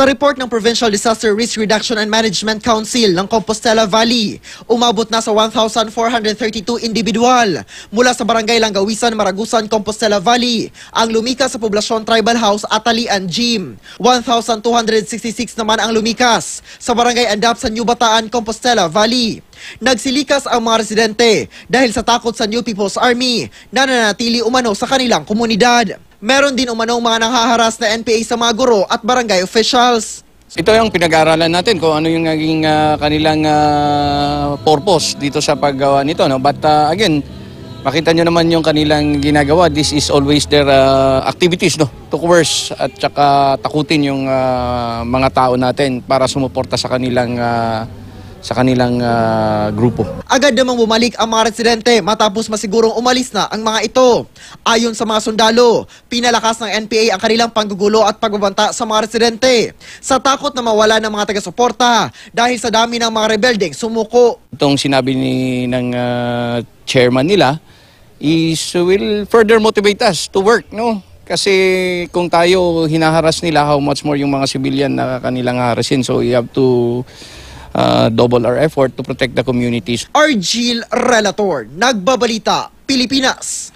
Sa report ng Provincial Disaster Risk Reduction and Management Council ng Compostela Valley, umabot na sa 1,432 individual mula sa barangay Langgawisan, Maragusan, Compostela Valley ang lumikas sa poblasyon Tribal House Atalian Gym. 1,266 naman ang lumikas sa barangay Andap sa New Bataan, Compostela Valley. Nagsilikas ang mga residente dahil sa takot sa New People's Army na nanatili umano sa kanilang komunidad. Meron din umanong mga nanghaharas na NPA sa mga guro at barangay officials. Ito yung pinag-aaralan natin kung ano yung naging ah, kanilang ah, purpose dito sa paggawa nito. No? But ah, again, makita nyo naman yung kanilang ginagawa. This is always their ah, activities no? to coerce at saka takutin yung ah, mga tao natin para sumuporta sa kanilang ah, sa kanilang ah, grupo. Agad namang bumalik ang mga residente matapos masigurong umalis na ang mga ito. Ayon sa mga sundalo, pinalakas ng NPA ang kanilang panggugulo at pagbabanta sa mga residente sa takot na mawala ng mga taga-suporta dahil sa dami ng mga rebeldeng sumuko. Itong sinabi ni ng ah, chairman nila is will further motivate us to work, no? Kasi kung tayo hinaharas nila, how much more yung mga civilian na kanilang harasin. So we have to ah, double our effort to protect the communities. Argil Relator, Nagbabalita, Pilipinas.